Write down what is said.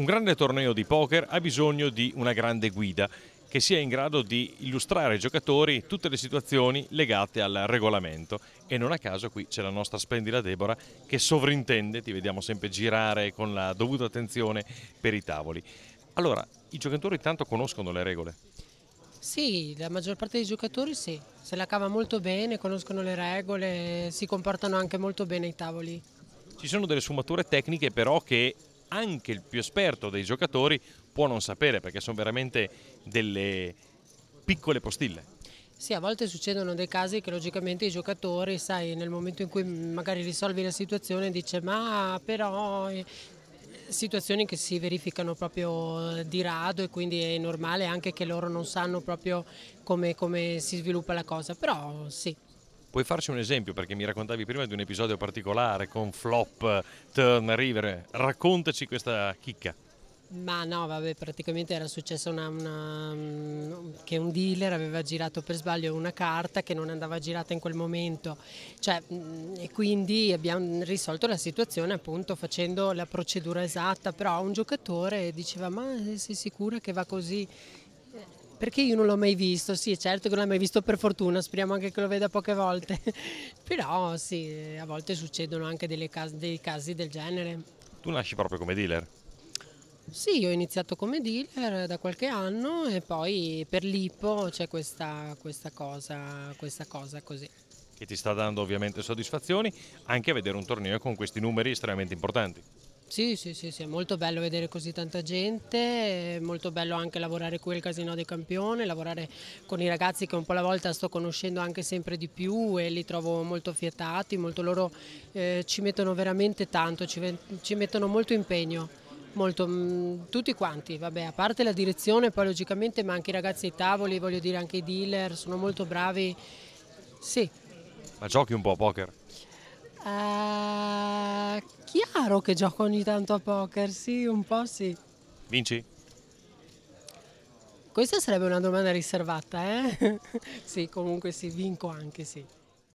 Un grande torneo di poker ha bisogno di una grande guida che sia in grado di illustrare ai giocatori tutte le situazioni legate al regolamento e non a caso qui c'è la nostra splendida Deborah che sovrintende, ti vediamo sempre girare con la dovuta attenzione per i tavoli. Allora, i giocatori tanto conoscono le regole? Sì, la maggior parte dei giocatori sì, se la cava molto bene, conoscono le regole, si comportano anche molto bene ai tavoli. Ci sono delle sfumature tecniche però che anche il più esperto dei giocatori può non sapere perché sono veramente delle piccole postille. Sì, a volte succedono dei casi che logicamente i giocatori, sai, nel momento in cui magari risolvi la situazione dice ma però eh, situazioni che si verificano proprio di rado e quindi è normale anche che loro non sanno proprio come, come si sviluppa la cosa, però sì, Puoi farci un esempio perché mi raccontavi prima di un episodio particolare con Flop, Turn, River. Raccontaci questa chicca. Ma no, vabbè, praticamente era successo una, una, che un dealer aveva girato per sbaglio una carta che non andava girata in quel momento. Cioè, e quindi abbiamo risolto la situazione appunto facendo la procedura esatta, però un giocatore diceva ma sei sicura che va così? Perché io non l'ho mai visto, sì, certo che non l'ho mai visto per fortuna, speriamo anche che lo veda poche volte, però sì, a volte succedono anche casi, dei casi del genere. Tu nasci proprio come dealer? Sì, ho iniziato come dealer da qualche anno e poi per l'IPO c'è questa, questa, cosa, questa cosa così. Che ti sta dando ovviamente soddisfazioni anche a vedere un torneo con questi numeri estremamente importanti. Sì, sì, sì, sì, è molto bello vedere così tanta gente, è molto bello anche lavorare qui al Casino dei Campione, lavorare con i ragazzi che un po' alla volta sto conoscendo anche sempre di più e li trovo molto fiatati, molto loro eh, ci mettono veramente tanto, ci, ci mettono molto impegno. Molto, mh, mm, tutti quanti, vabbè, a parte la direzione, poi logicamente, ma anche i ragazzi ai tavoli, voglio dire anche i dealer, sono molto bravi. Sì. Ma giochi un po' a poker? Uh, chiaro che gioco ogni tanto a poker, sì, un po' sì. Vinci? Questa sarebbe una domanda riservata, eh? sì, comunque sì, vinco anche, sì.